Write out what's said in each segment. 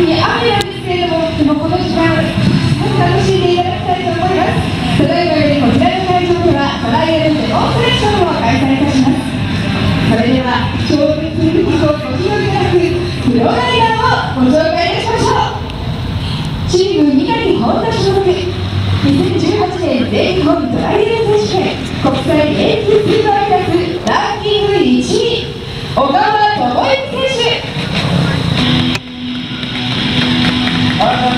に雨なんですけれども、でもこの、楽しんでいただきたいと思います。ただいまよりこちらの会場では、トライアルデモンストレーションを開催いたします。それでは、超絶にこをご披露いただく、プロ広イダーをご紹介いたしましょう。チーム三谷本田所属、2018年全日本トライアル選手権、国際 A2 スピードアイラスランキング1位、小川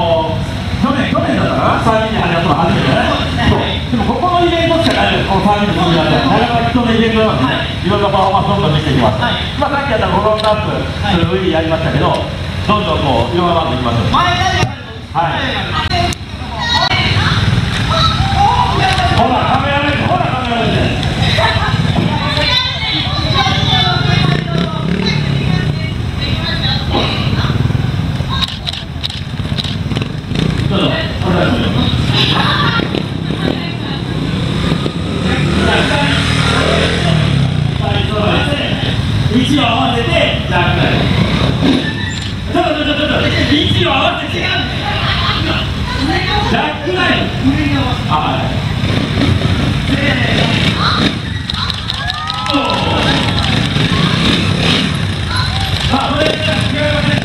の去年去年だったかな、3人で始まったの初めてね、そうでもここのイベントしかないです、この3人の組み合わせ、これは人のイベントなので、ね、いろんなパフォーマンスを見ていきます、はい、まあ、さっきやったゴロンダンプ、それをやりましたけど、どんどんこう、いろんなバンドいきます。はい位置を合わせてジャンプちょっとちょっとちょっと。位置を合わせて違うジャックラインはいせーのあ、これ違いますね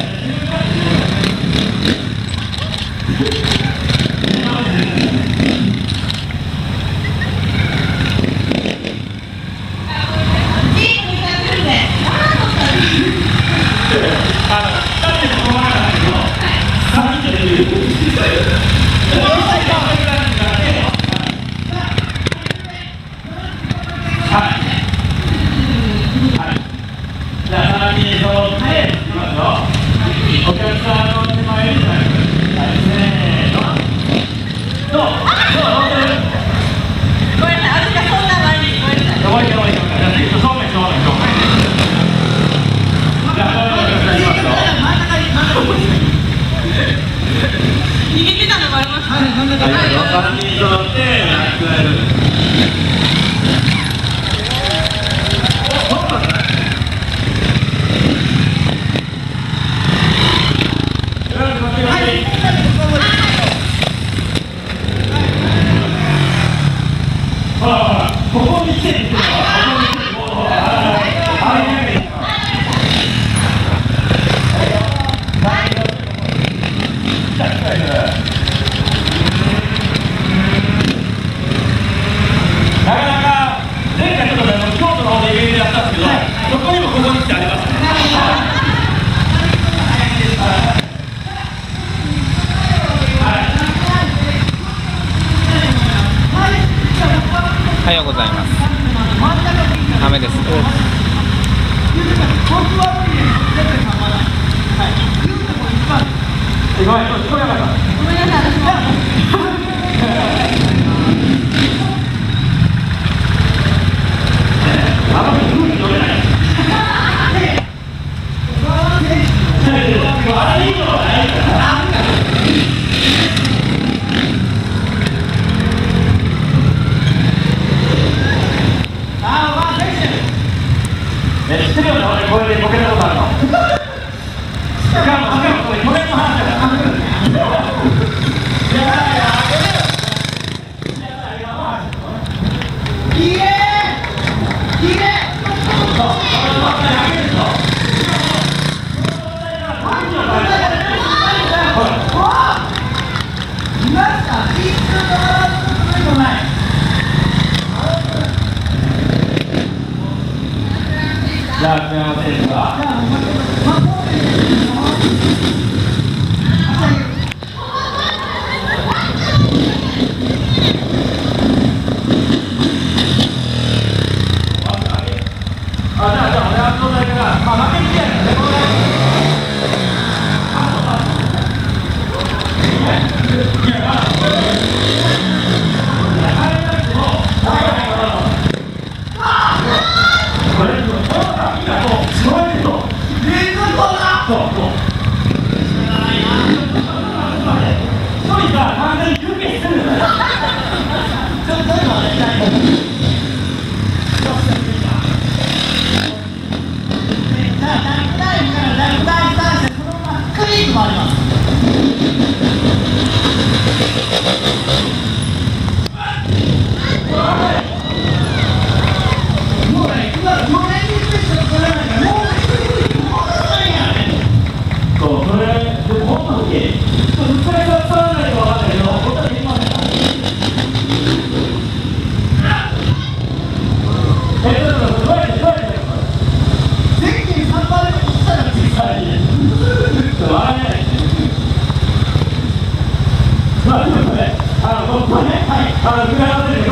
あ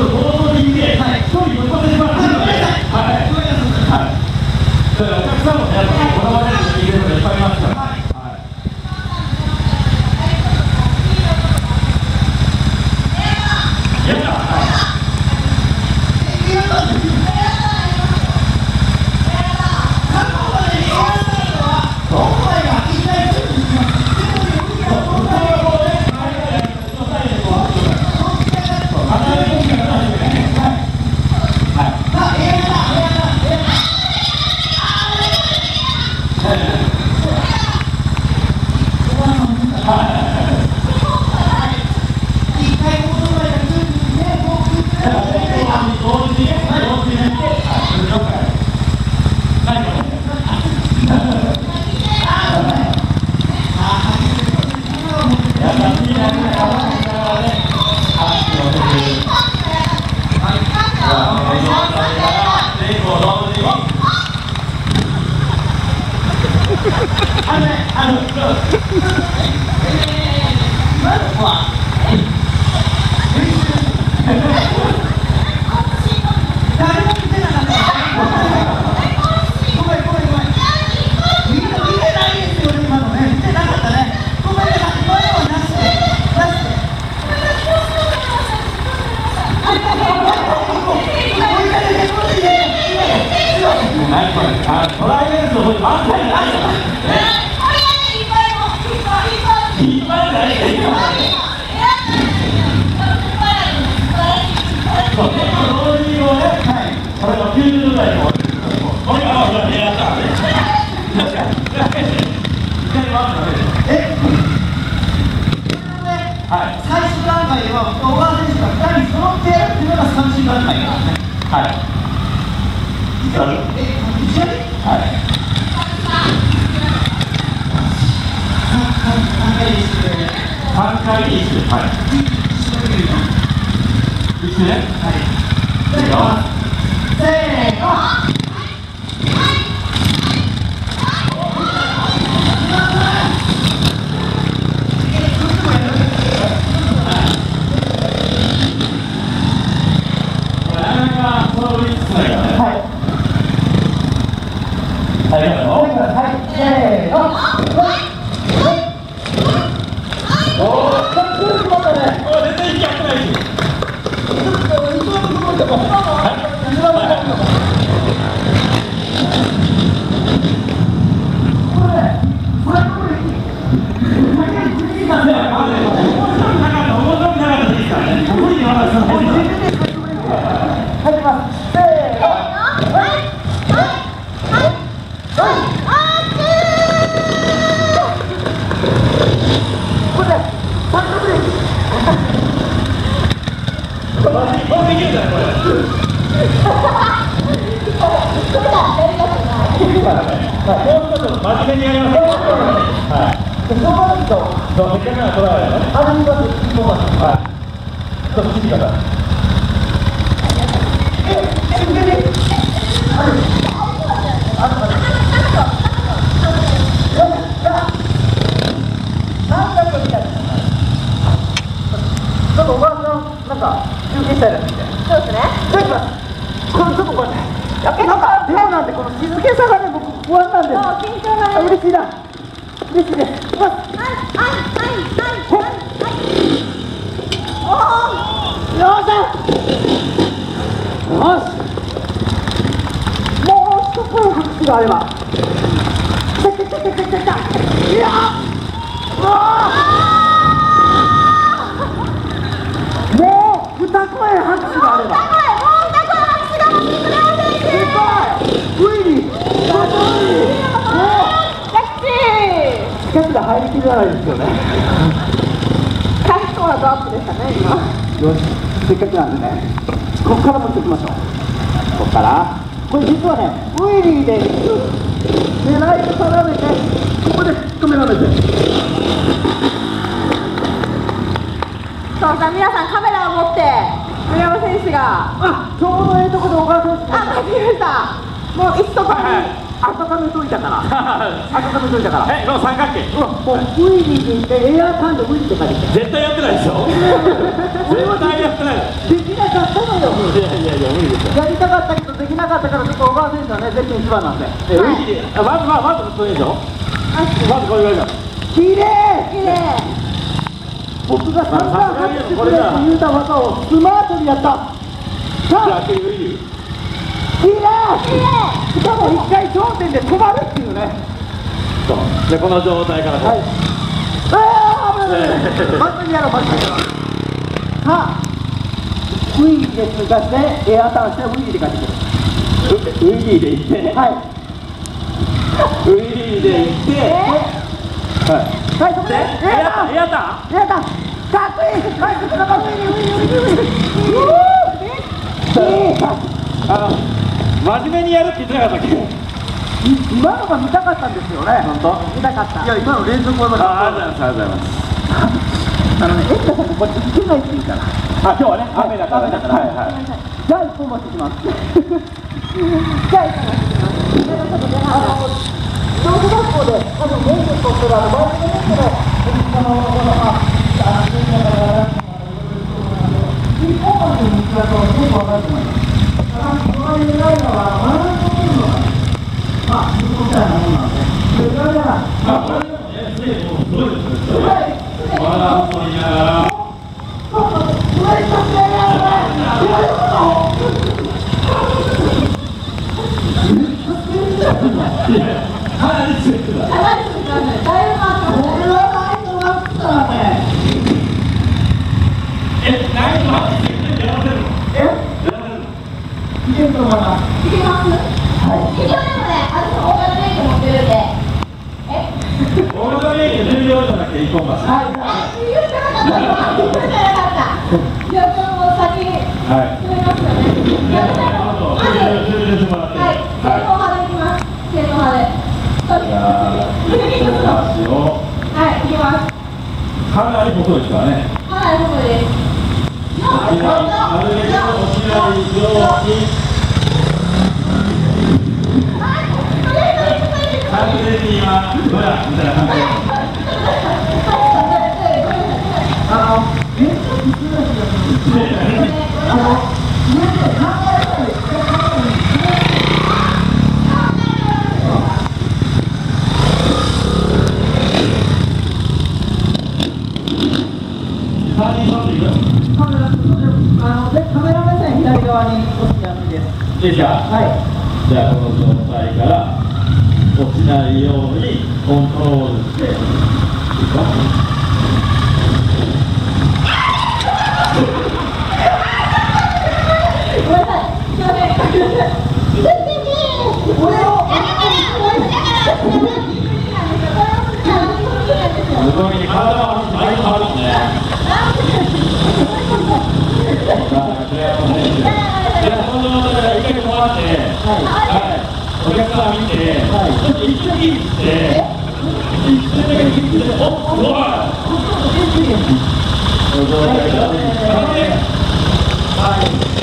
ってい。うのが最終段階ない。からねはい。え一緒にはい。はい。一周ね。はい。い。い。よ。せのなかなかこはい。そう、せっかくならトライだね。はい。ちょっと静かだ。ちょっとおばあさん、なんか、休憩したいらしいんで。そうですね。じゃあ行きます。これちょっとこれ、やっぱなんか、手なんで、この静けさがね、僕不安なんです。もう緊張があね。嬉しいな。嬉しいです。行きます。はいはいはいはいはい。およっしゃよしもう一声拍手があれば。来た来た来た来た来た来たいやうわもう二声拍手があれば。すごいウイリーすごいもう近くで入りきらないですよね結構なドアップでしたね今。よし、せっかくなんでね、ここから持っていきましょう。ここから、これ実はね、ウィリーで狙いを定めて、ここで止められて。そうさ皆さんカメラを持って村山選手が。あ、ちょうどええとこで小川選手あ、待ってきました。もう一足に。赤髪といたから。赤髪といたから。えこの三角形。もうウィリーでエアーカンドウィリーって書いて絶対やってないでしょ？絶対やってない。できなかったのよいやいやいや無理ですよ。やりたかったけどできなかったからちょっと小川選手はね絶対一番なんで。えウィリーあまずまあまず普通でしょまずこれぐらい。だ綺麗綺麗。僕が散々走ってくれって言うた技をスマートにやった。さああウィリー綺麗。綺麗しかも一回頂点で止まるっていうね。そう。でこの状態からはい。ああ危ない危ない。真っ先にやろう真っ先にやろう。さあウィリーで通過してエアターンしてウィリーで帰ってくる。ウィリーで行ってはい。ウィで？行ってはいはいそこででエアターン？エアターン？やったかっこいい。はいそこからウィリーウィウィあの真面目にやるって言ってなかったっけ？今のが見たかったんですよね。本当？見たかった。いや今の連続技あありがとうございます。ありがとうございます。あのねエッタさんここに行けないって言うからあ今日はね雨だからね雨だからはいはいじゃあ一本待ちしますじゃあ一本待ちしますでもちょっとねあの小学校で多分免許取ってるあのバイク免許のあのこのああのだから一本待ちに行くとよくわかると思いますただそれ以外のはマラソンというのはまあ、みたいなもんなんで、それから、あこれでもねすでにもうすごいですよまだ取りながらかなり強いだえナイトマッチでやらせるのえやらせるのいけると思います。いけますはい、正統派でいきます。正統派で。そうじゃあです。一本橋をはい、いきます。かなり細いですからね。はい、そうです。落ちないなるべく落ちないように。完全に今たり、考えたり。三人乗っていくカメラ、あの、で、カメラ目線左側に落ちてやすいです。いいですかはい。じゃあこの状態から落ちない。ようにコントロールして。い。くかごめんなさい。すい。ません。これを。向こうに体が前に変わるんでさあ栗山選手じゃあこの状態から一回止まってはいお客さん見てはいちょっと一回キープして一回だけキープしておっすごいこの状態からはい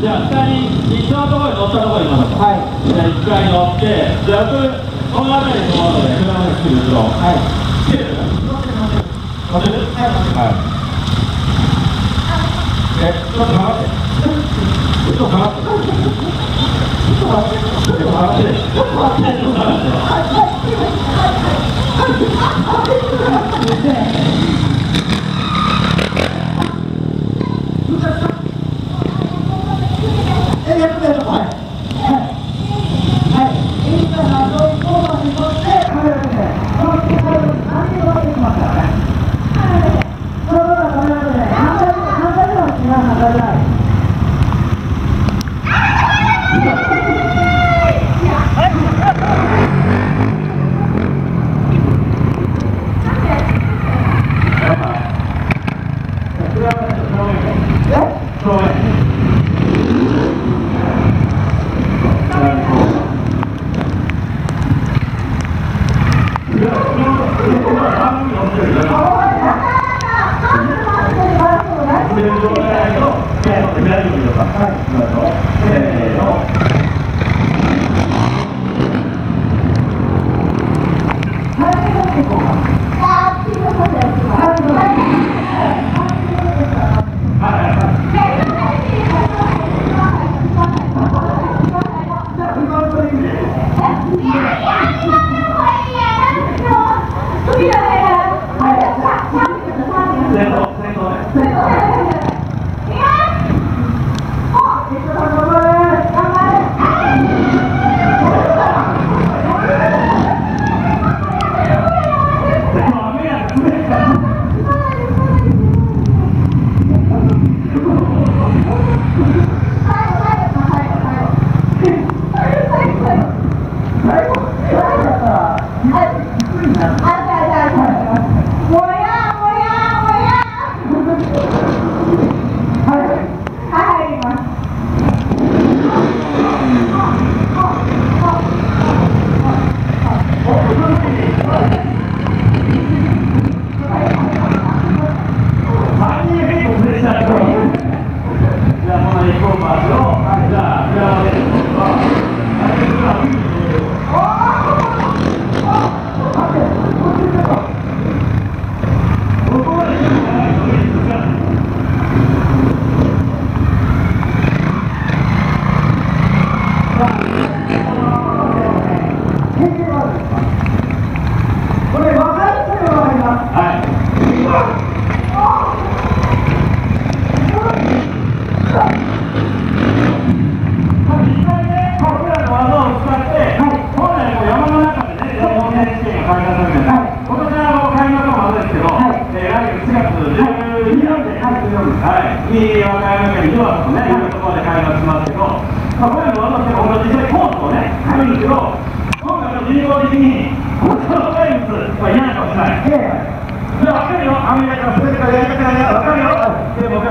じゃあ下に一緒のところに乗ったところにいますはい。じゃあ一回乗って、じゃあこの辺りに止まるので、車が来る後ろ。はい。来てる乗ってるはい。え、ちょっと待って。ちょっと待って。ちょっと待って。ちょっと待って。ちょっと待って。ちょっと待って。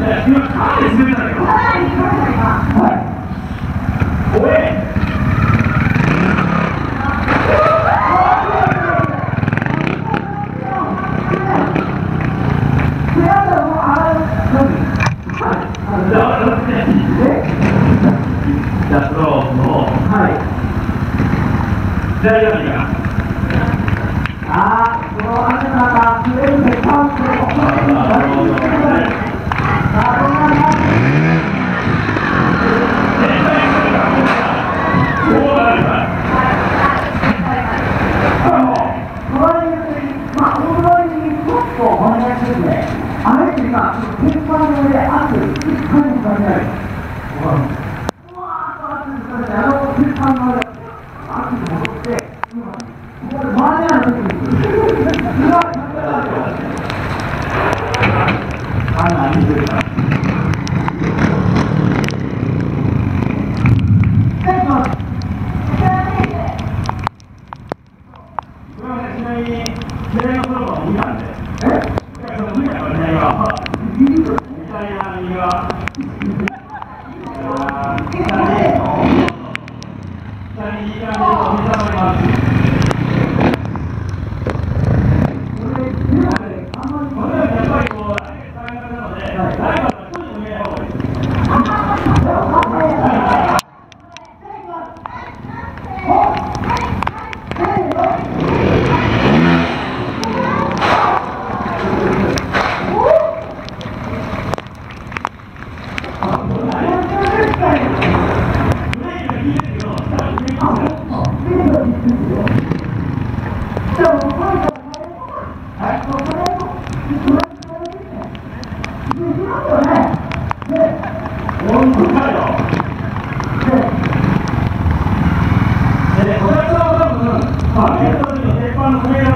Yeah, you know, God is good. हाँ ये तो देखा नहीं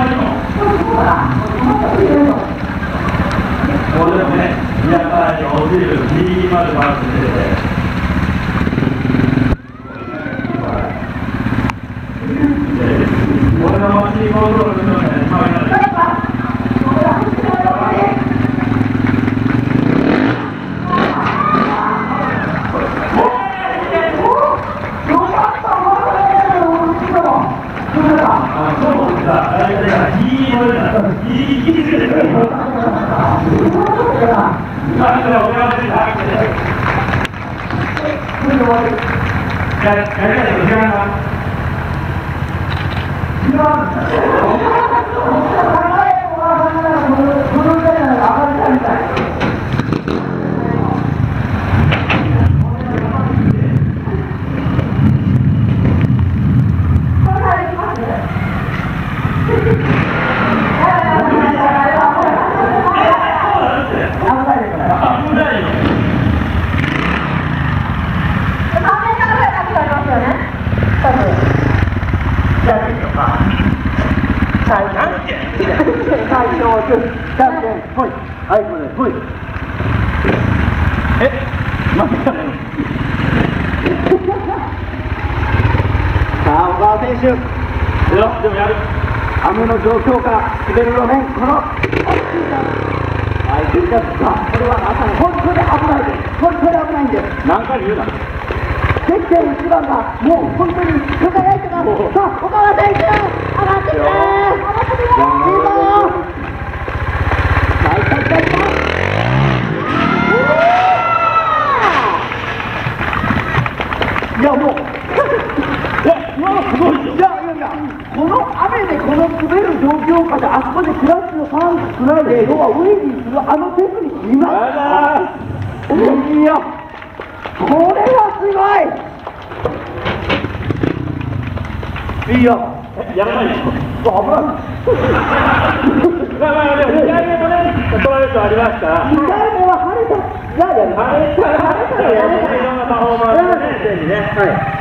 これをね、宮川に落ちるギリギリまで回ってて。さあ、小川選手、雨の状況から滑る路面、このはい、これはまさに本当に危ないです。本当に危ないんです。何回言うな？接点一番がもう本当に輝いてます。さあ、小川選手、上がってきていいぞさあ、いったいったいったいやもう、いや、今のすごいよ。いやいやいや、この雨でこの滑る。状況下で、あそこでクラッチのパンつないで、要はウェイビーする。あのテクニック、今、いや、これはすごい。いいよ。やらないよ危ない。まあまあでも2回目もね取られる。とありますから二回目は晴れた。じゃあやる。あれからいろんなパフォーマンスね、選手ね。はい。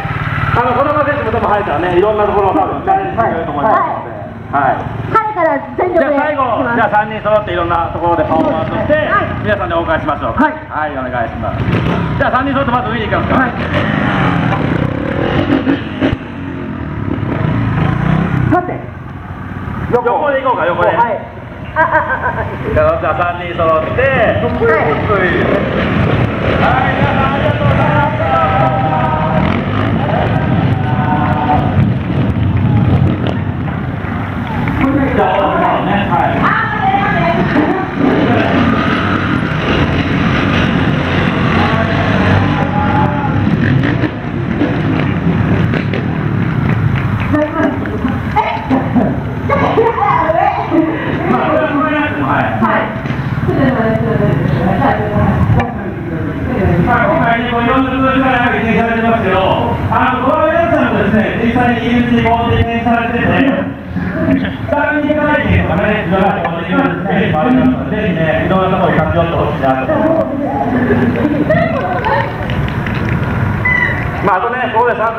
あの、児玉選手も多分入ったらね、いろんなところを多分チャレンジしてくれると思いますので。はい。彼から全力でじゃあ最後、じゃあ3人揃っていろんなところでパフォーマンスをして、皆さんでお伺いしましょう。はいはい、お願いします。じゃあ3人揃ってまず上に行きますか。さて。横で行こうか、横で。はい。じゃあ、じゃあ3人揃って、はい、皆さんありがとうございました。じゃあ、お願いね。はい。まあ、これはこれなんですはい。まあ、今回ね、こういろんな工夫が経験されてますけど、あの、この皆さんもですね、実際に入り口にこう経験されてて、3人会見とかね、いろいろこの入り口にもありますので、ぜひね、いろんなところに立ち寄ってほしいなと思います。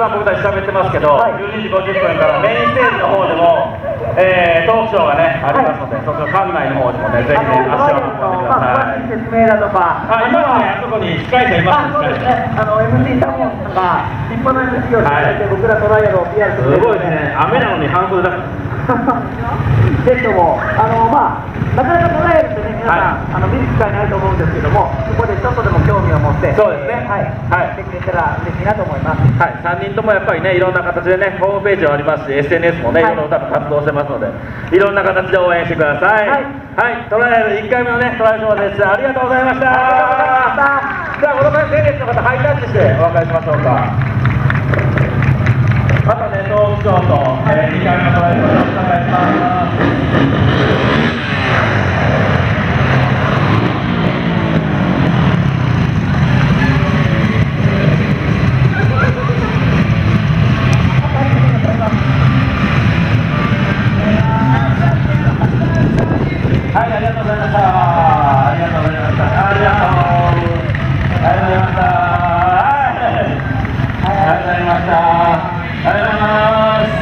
まあ、あとね、ここで散々僕たち喋ってますけど、12時50分からメインステージの方でも、えー、トークショーがね、ありますので、そちら館内の方にもね、ぜひね、足を運んでください。詳しい説明だとか、あ、今はね、あそこに司会者いますあそうですね、あの MC タモンさんが立派な MC をしてくれて、僕らトライアルを PR してくれて。すごいですね、雨なのに半袖だ。ぜひとも、あのまあ、なかなか皆さん、はあの見る機会ないと思うんですけども、そこでちょっとでも興味を持って、そうですねはい、はいしてくれたら嬉しいなと思います。はい、3人ともやっぱりね、いろんな形でね、ホームページもありますし、SNS もね、いはいろんな歌も活動してますので、いろんな形で応援してください。はいはい、トライアル1回目のね、トライアルショーです。ありがとうございました。じゃあ、この先列の方、ハイタッチしてお別れしましょうか。またね、トークショーと、えー、2回目のトライアルお願いします。はい、ありがとうございました。ありがとうございました。ありがとう。ありがとうございました。はい。ありがとうございました。ありがとうございます。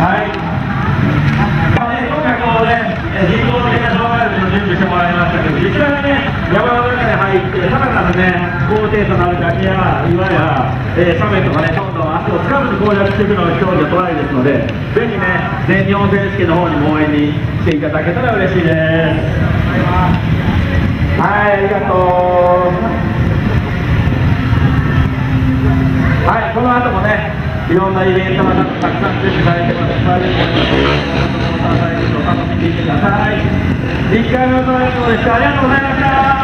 はい。まあね、とにかくこうね、人工的な障害物の準備してもらいましたけど、実際はね、山の中に入って、さらなるね、高低差のある崖や岩や、えー斜面とかね、どんどん足をつかずに攻略していくのが競技のトライですので、ぜひね、全日本選手権の方にも応援に来ていただけたら嬉しいです。はい、ありがとう。はい、この後もね、いろんなイベントがたくさん準備されてます。いっぱい出てますのでお楽しみください。1回目のトライアルでした。ありがとうございました。